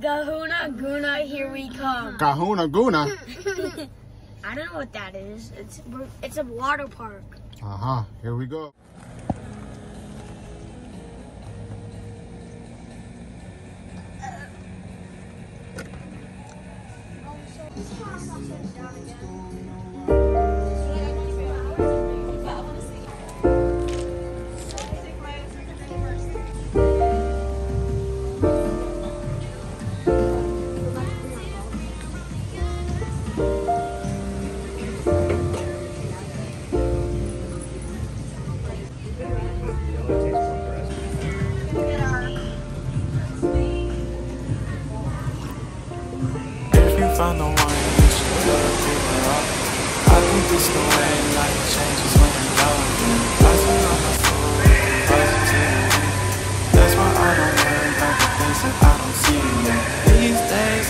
Gahuna Guna, here we come. Kahuna Guna. I don't know what that is. It's it's a water park. Uh huh. Here we go. If you found the one, you should tell the people up. I think it's the way life changes when you're young. Rising on the floor, positivity. That's why I don't worry about the things that I don't see yet. These days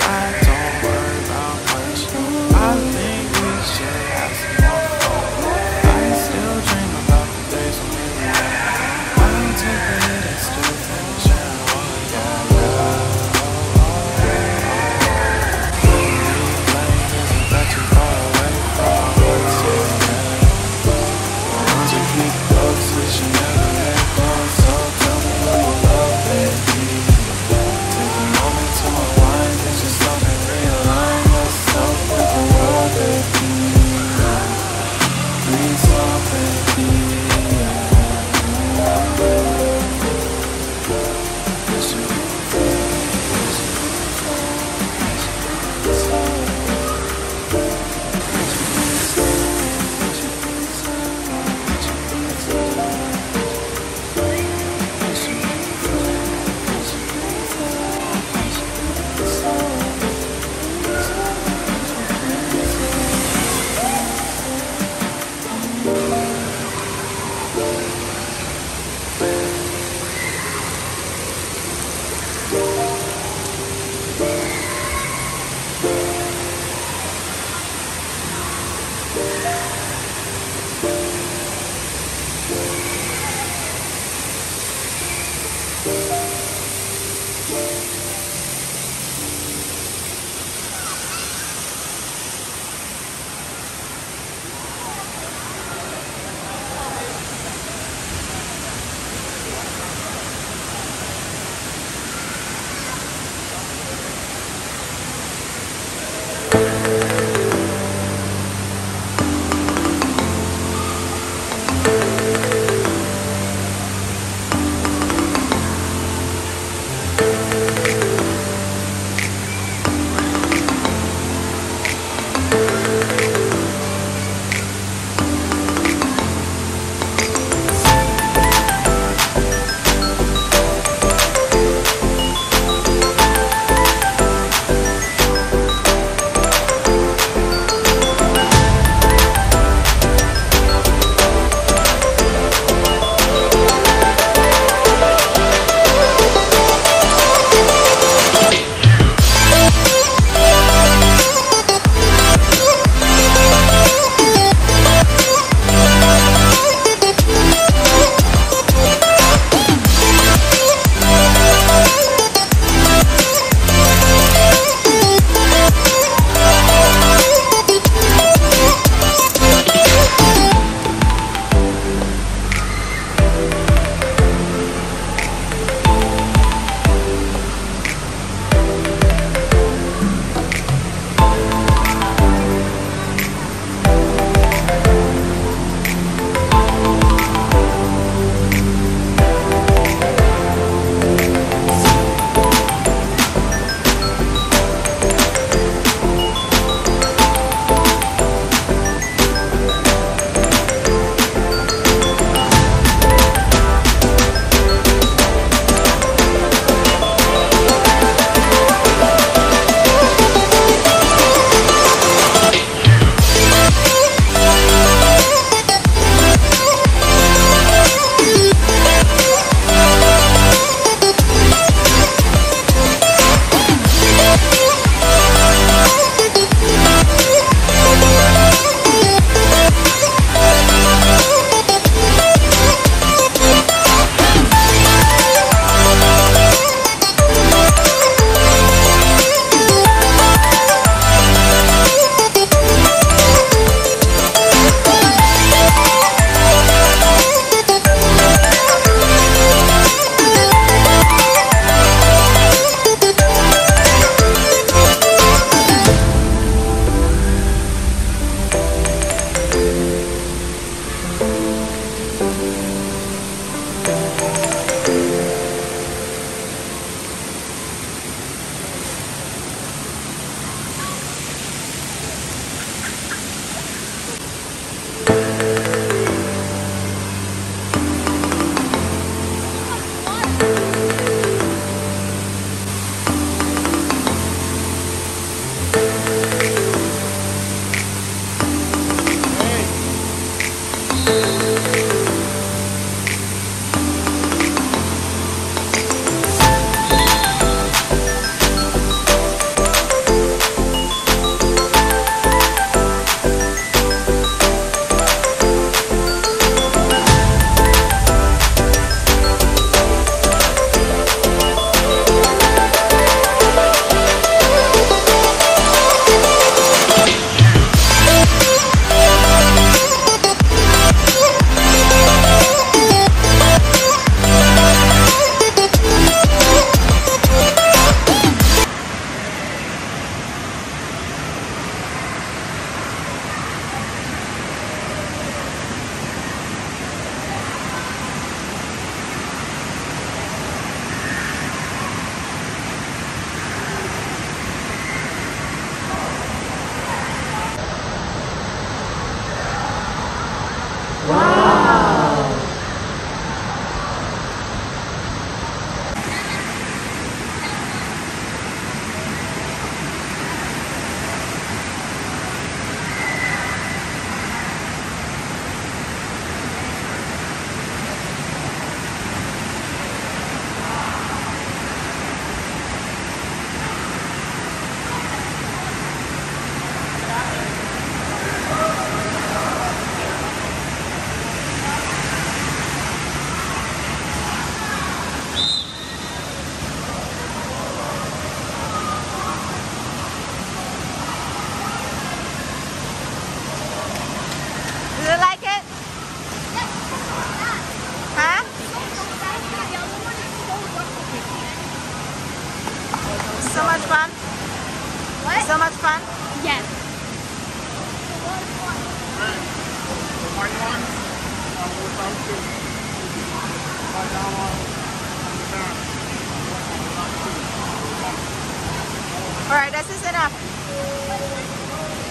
Alright, this is enough.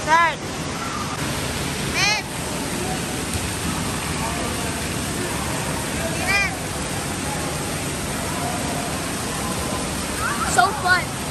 Start. Babe. So fun.